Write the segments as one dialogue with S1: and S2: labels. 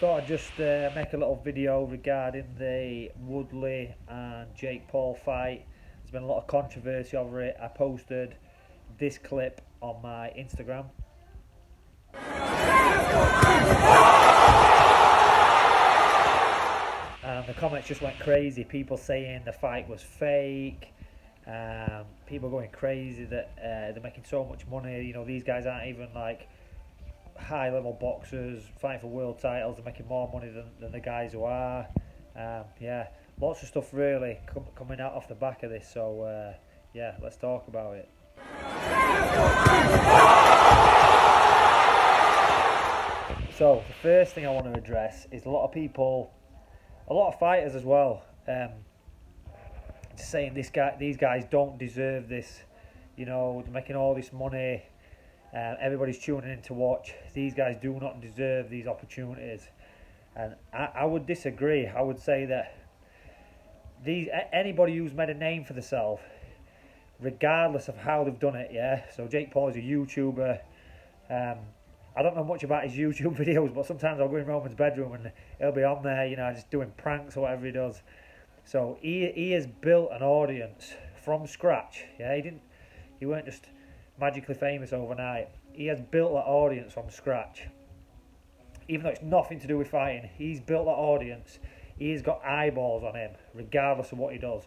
S1: thought I'd just uh, make a little video regarding the Woodley and Jake Paul fight. There's been a lot of controversy over it. I posted this clip on my Instagram. And the comments just went crazy. People saying the fight was fake. Um, people going crazy that uh, they're making so much money. You know, these guys aren't even like high level boxers fighting for world titles and making more money than, than the guys who are. Um, yeah, lots of stuff really com- coming out off the back of this. So uh, yeah, let's talk about it. So the first thing I want to address is a lot of people, a lot of fighters as well, um, saying this guy, these guys don't deserve this. You know, they're making all this money um, everybody's tuning in to watch. These guys do not deserve these opportunities, and I, I would disagree. I would say that these anybody who's made a name for themselves, regardless of how they've done it, yeah. So Jake Paul is a YouTuber. Um, I don't know much about his YouTube videos, but sometimes I'll go in Roman's bedroom and he'll be on there, you know, just doing pranks or whatever he does. So he he has built an audience from scratch. Yeah, he didn't. He weren't just magically famous overnight. He has built that audience from scratch. Even though it's nothing to do with fighting, he's built that audience. He's got eyeballs on him, regardless of what he does.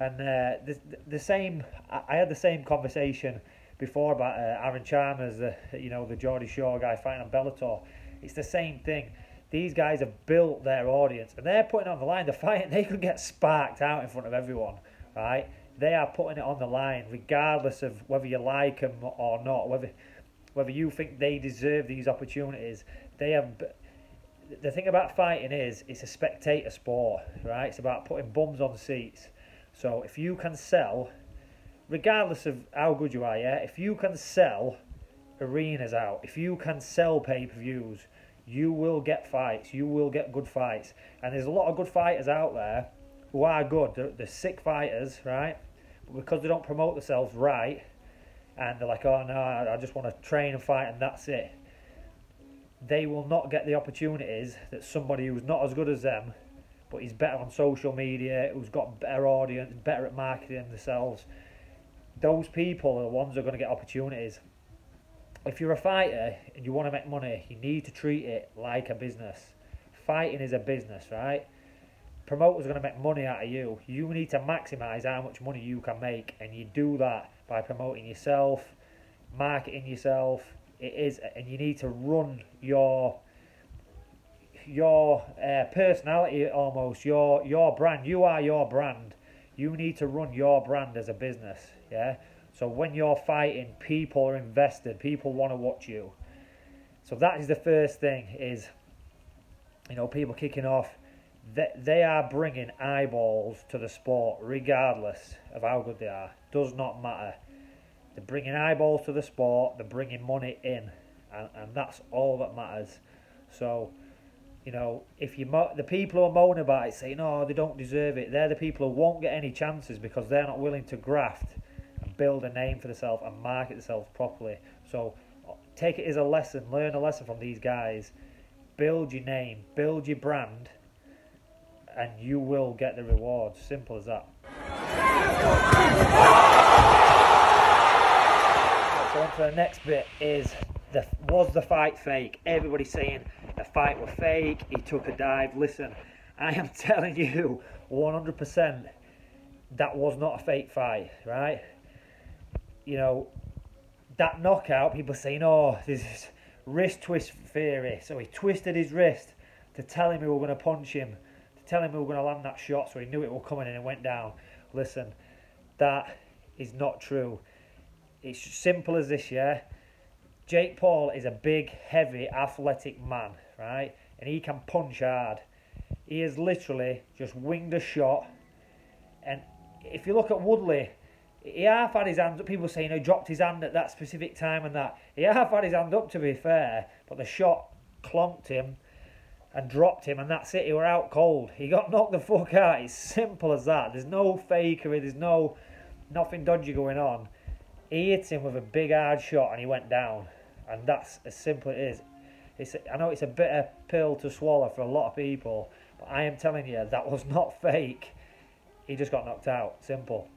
S1: And uh, the, the same, I had the same conversation before about uh, Aaron Chalmers, the you know the Geordie Shore guy fighting on Bellator. It's the same thing. These guys have built their audience, and they're putting on the line. They're fighting. They could get sparked out in front of everyone, right? They are putting it on the line, regardless of whether you like them or not, whether whether you think they deserve these opportunities. They have. The thing about fighting is it's a spectator sport, right? It's about putting bums on seats. So if you can sell, regardless of how good you are, yeah, if you can sell arenas out, if you can sell pay per views, you will get fights. You will get good fights, and there's a lot of good fighters out there who are good. They're, they're sick fighters, right? Because they don't promote themselves right, and they're like, oh no, I just want to train and fight and that's it. They will not get the opportunities that somebody who's not as good as them, but he's better on social media, who's got better audience, better at marketing themselves. Those people are the ones who are going to get opportunities. If you're a fighter and you want to make money, you need to treat it like a business. Fighting is a business, right? Promoters are going to make money out of you. You need to maximize how much money you can make, and you do that by promoting yourself, marketing yourself. It is, and you need to run your your uh, personality almost your your brand. You are your brand. You need to run your brand as a business. Yeah. So when you're fighting, people are invested. People want to watch you. So that is the first thing. Is you know people kicking off they, they are bringing eyeballs to the sport regardless of how good they are. Does not matter. They're bringing eyeballs to the sport. They're bringing money in, and, and that's all that matters. So, you know, if you mo- the people who are moaning about it saying, "Oh, they don't deserve it," they're the people who won't get any chances because they're not willing to graft and build a name for themselves and market themselves properly. So, uh, take it as a lesson. Learn a lesson from these guys. Build your name. Build your brand and you will get the reward. Simple as that. So on to the next bit is the was the fight fake? Everybody saying the fight was fake. He took a dive. Listen, I am telling you, 100% that was not a fake fight, right? You know, that knockout. People saying, "Oh, this is wrist twist theory." So he twisted his wrist to tell him he were going to punch him telling me we were going to land that shot, so he knew it was coming and it went down. Listen, that is not true. It's simple as this, yeah. Jake Paul is a big, heavy, athletic man, right? And he can punch hard. He has literally just winged a shot. And if you look at Woodley, he half had his hand up. People saying he dropped his hand at that specific time and that. He half had his hand up, to be fair, but the shot clonked him and dropped him, and that's it. He were out cold. He got knocked the fuck out. It's simple as that. There's no fakery. There's no nothing dodgy going on. He hit him with a big hard shot, and he went down. And that's as simple as it is. It's I know it's a bitter pill to swallow for a lot of people, but I am telling you that was not fake. He just got knocked out. Simple.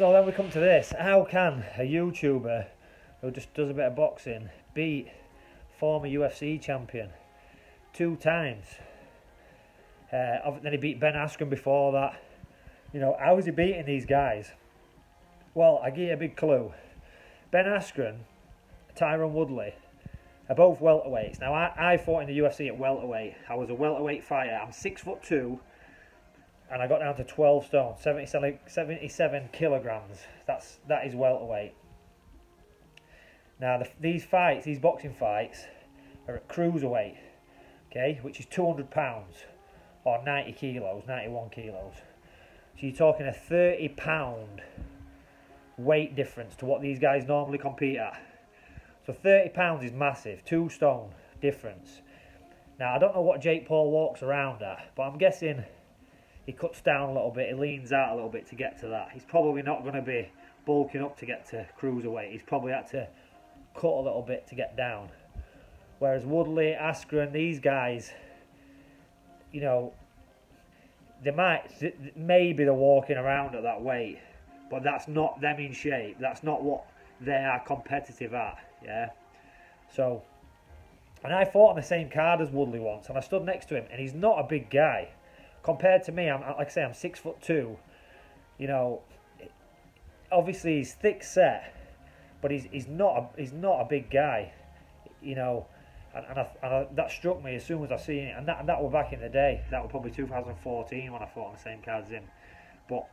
S1: So then we come to this. How can a YouTuber who just does a bit of boxing beat former UFC champion two times? Uh, then he beat Ben Askren before that. You know, how is he beating these guys? Well, I give you a big clue. Ben Askren, Tyron Woodley are both welterweights. Now, I, I fought in the UFC at welterweight. I was a welterweight fighter. I'm six foot two, and I got down to 12 stone, 77, 77 kilograms. That's that is welterweight. Now, the, these fights, these boxing fights, are at cruiserweight, okay, which is 200 pounds or 90 kilos, 91 kilos. So you're talking a 30 pound weight difference to what these guys normally compete at. So 30 pounds is massive, two stone difference. Now I don't know what Jake Paul walks around at, but I'm guessing he cuts down a little bit, he leans out a little bit to get to that. He's probably not going to be bulking up to get to cruiserweight. He's probably had to cut a little bit to get down. Whereas Woodley, Askren, these guys, you know, they might, maybe they're walking around at that weight, but that's not them in shape. That's not what they are competitive at, yeah? So, and I fought on the same card as Woodley once, and I stood next to him, and he's not a big guy. Compared to me, I'm like I say, I'm six foot two. You know, obviously he's thick set, but he's he's not a, he's not a big guy. You know, and, and, I, and I, that struck me as soon as I seen it, and that and that was back in the day. That was probably 2014 when I fought on the same card as him. But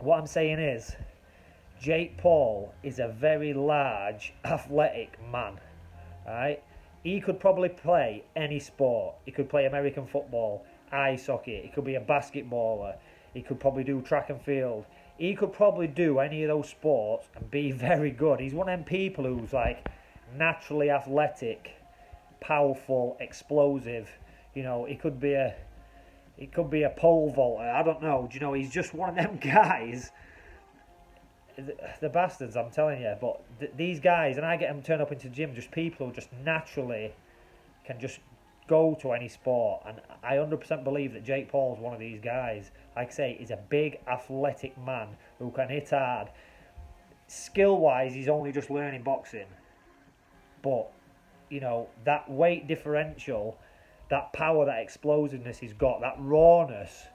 S1: what I'm saying is, Jake Paul is a very large, athletic man. Right? He could probably play any sport. He could play American football, ice hockey. He could be a basketballer. He could probably do track and field. He could probably do any of those sports and be very good. He's one of them people who's like naturally athletic, powerful, explosive. You know, he could be a he could be a pole vaulter. I don't know. Do you know? He's just one of them guys. The, the bastards, I'm telling you. But th- these guys, and I get them turn up into the gym, just people who just naturally can just go to any sport. And I 100% believe that Jake Paul is one of these guys. Like I say, he's a big, athletic man who can hit hard. Skill wise, he's only just learning boxing. But, you know, that weight differential, that power, that explosiveness he's got, that rawness,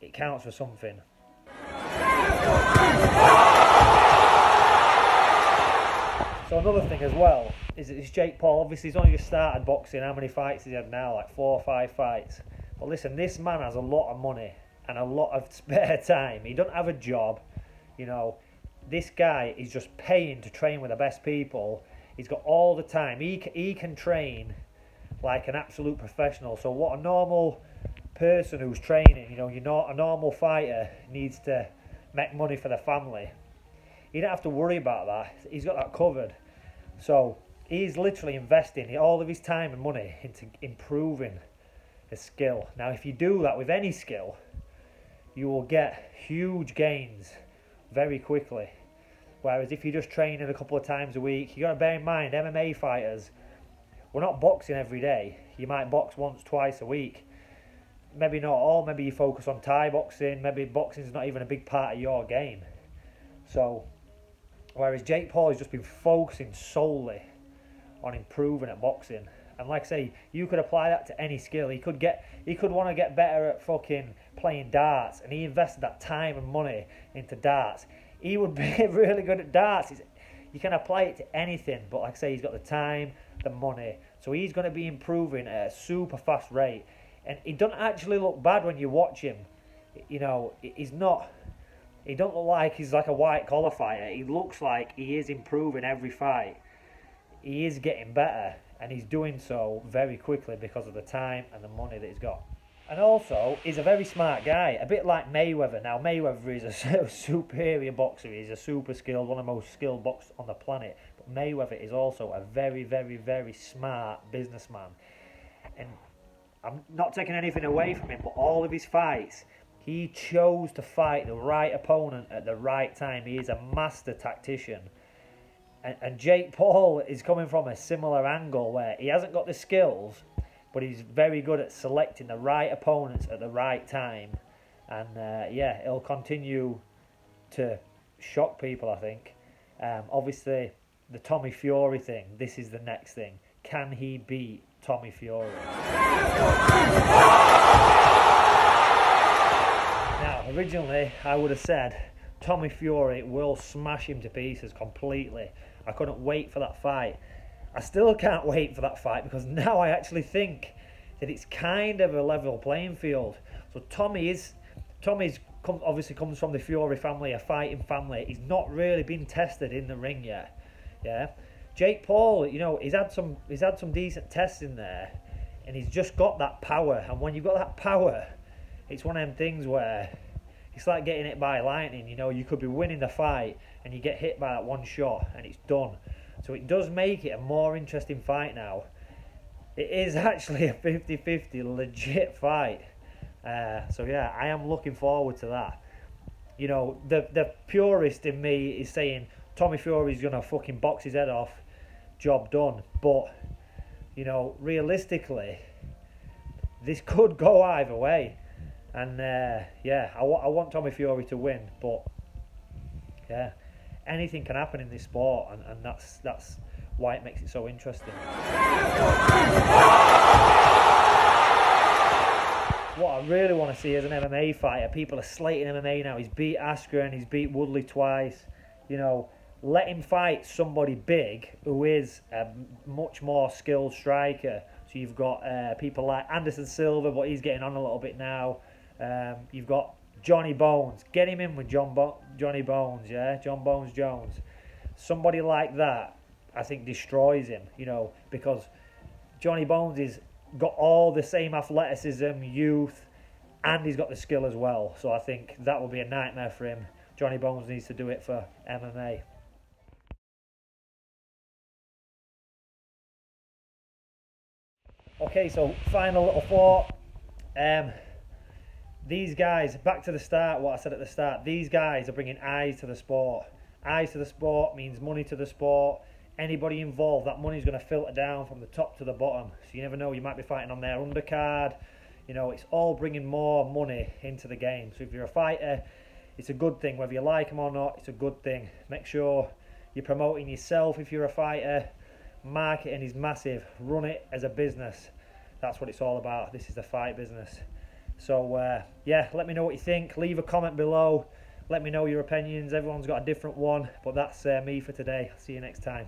S1: it counts for something. So another thing as well is that Jake Paul. Obviously, he's only just started boxing. How many fights has he had now? Like four or five fights. But listen, this man has a lot of money and a lot of spare time. He doesn't have a job. You know, this guy is just paying to train with the best people. He's got all the time. He he can train like an absolute professional. So what a normal person who's training, you know, you're not a normal fighter needs to make money for the family. You don't have to worry about that. He's got that covered. So he's literally investing all of his time and money into improving his skill. Now, if you do that with any skill, you will get huge gains very quickly. Whereas if you're just training a couple of times a week, you got to bear in mind MMA fighters, we're not boxing every day. You might box once, twice a week. Maybe not all. Maybe you focus on Thai boxing. Maybe boxing is not even a big part of your game. So, whereas Jake Paul has just been focusing solely on improving at boxing. And like I say, you could apply that to any skill. He could get, he could want to get better at fucking playing darts, and he invested that time and money into darts. He would be really good at darts. It's, you can apply it to anything, but like I say, he's got the time, the money, so he's going to be improving at a super fast rate. And he doesn't actually look bad when you watch him. You know, he's not. He don't look like he's like a white collar fighter. He looks like he is improving every fight. He is getting better, and he's doing so very quickly because of the time and the money that he's got. And also, he's a very smart guy, a bit like Mayweather. Now, Mayweather is a superior boxer. He's a super skilled, one of the most skilled boxers on the planet. But Mayweather is also a very, very, very smart businessman. And I'm not taking anything away from him, but all of his fights, he chose to fight the right opponent at the right time. He is a master tactician. And, and Jake Paul is coming from a similar angle where he hasn't got the skills, but he's very good at selecting the right opponents at the right time. And uh, yeah, he'll continue to shock people, I think. Um, obviously, the Tommy Fury thing, this is the next thing. Can he beat Tommy Fury? Now, originally, I would have said Tommy Fury will smash him to pieces completely. I couldn't wait for that fight. I still can't wait for that fight because now I actually think that it's kind of a level playing field. So Tommy is Tommy's come, obviously comes from the Fury family, a fighting family. He's not really been tested in the ring yet. Yeah, Jake Paul, you know, he's had some he's had some decent tests in there, and he's just got that power. And when you've got that power, it's one of them things where it's like getting hit by lightning. You know, you could be winning the fight and you get hit by that one shot and it's done. So it does make it a more interesting fight now. It is actually a 50-50 legit fight. Uh, so yeah, I am looking forward to that. You know, the the purist in me is saying Tommy Fury's gonna fucking box his head off, job done. But you know, realistically, this could go either way. And uh, yeah, I, I want Tommy Fury to win, but yeah, anything can happen in this sport, and, and that's that's why it makes it so interesting. What I really want to see as an MMA fighter, people are slating MMA now. He's beat Askren, he's beat Woodley twice. You know, let him fight somebody big who is a much more skilled striker. So you've got uh, people like Anderson Silva, but he's getting on a little bit now. Um, you've got Johnny Bones. Get him in with John Bo- Johnny Bones, yeah? Jon Bones Jones. Somebody like that, I think, destroys him, you know, because Johnny Bones is got all the same athleticism, youth, and he's got the skill as well. So I think that will be a nightmare for him. Johnny Bones needs to do it for MMA. Okay, so final little thought. Um, these guys, back to the start, what I said at the start, these guys are bringing eyes to the sport. Eyes to the sport means money to the sport. Anybody involved, that money's going to filter down from the top to the bottom. So you never know, you might be fighting on their undercard. You know, it's all bringing more money into the game. So if you're a fighter, it's a good thing. Whether you like them or not, it's a good thing. Make sure you're promoting yourself if you're a fighter. Marketing is massive. Run it as a business. That's what it's all about. This is the fight business. So uh, yeah, let me know what you think. Leave a comment below. Let me know your opinions. Everyone's got a different one, but that's uh, me for today. See you next time.